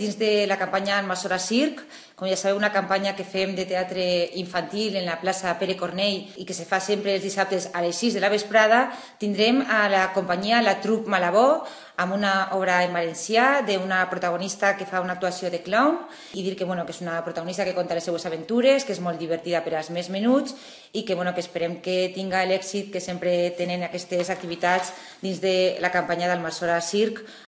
dins de la campanya Almasora Circ, com ja sabeu, una campanya que fem de teatre infantil en la plaça Pere Cornell i que se fa sempre els dissabtes a les 6 de la vesprada, tindrem a la companyia La Trup Malabó amb una obra en valencià d'una protagonista que fa una actuació de clown i dir que, bueno, que és una protagonista que conta les seues aventures, que és molt divertida per als més menuts i que, bueno, que esperem que tinga l'èxit que sempre tenen aquestes activitats dins de la campanya d'Almassora Circ.